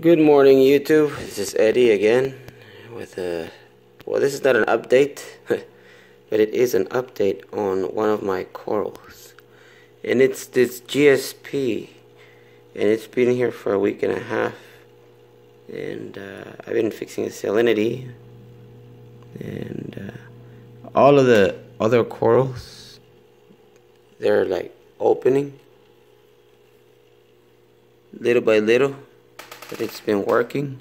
Good morning, YouTube. This is Eddie again with a. Well, this is not an update, but it is an update on one of my corals, and it's this GSP, and it's been here for a week and a half, and uh, I've been fixing the salinity, and uh, all of the other corals, they're like opening little by little but it's been working.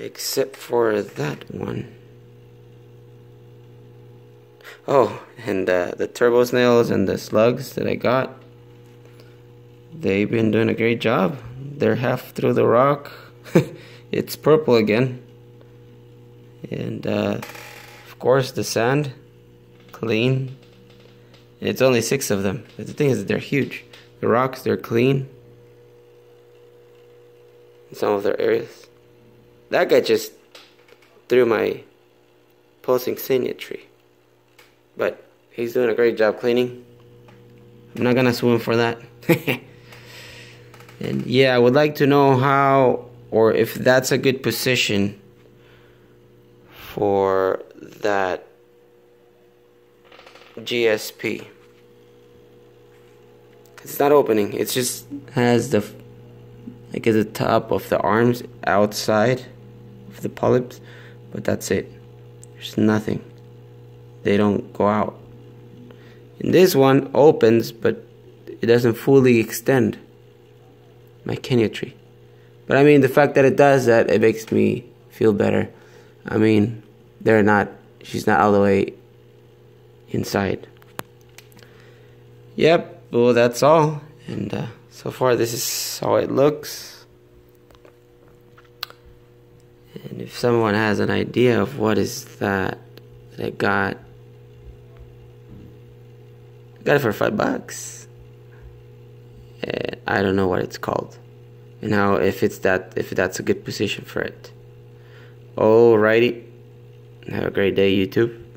Except for that one. Oh, and uh, the turbo snails and the slugs that I got, they've been doing a great job. They're half through the rock. it's purple again. And uh, of course, the sand, clean. It's only six of them. But the thing is, they're huge. The rocks, they're clean. In some of their areas. That guy just threw my Posingsinia tree. But he's doing a great job cleaning. I'm not gonna swim for that. and yeah, I would like to know how or if that's a good position for that GSP. It's not opening. It just has the like at the top of the arms outside of the polyps, but that's it. There's nothing. They don't go out. And this one opens, but it doesn't fully extend. My Kenya tree. But I mean, the fact that it does that, it makes me feel better. I mean, they're not, she's not all the way inside. Yep, well, that's all. And uh, so far, this is how it looks. And if someone has an idea of what is that that I got, I got it for five bucks. And I don't know what it's called, and how if it's that if that's a good position for it. Alrighty, have a great day, YouTube.